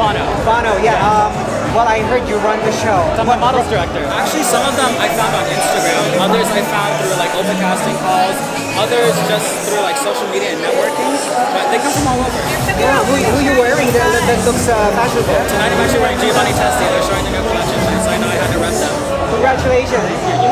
Vano, Vano, yeah. Um, well, I heard you run the show. So I'm a models director. Actually, some of them I found on Instagram. Others I found through like open casting calls. Others just through like social media and networking. But they come from all over. Yeah, who, who you wearing that, that, that looks uh, fashionable? Tonight I'm actually wearing Giovanni Testi. They're showing the new collection, so I know I had to rep them. Congratulations.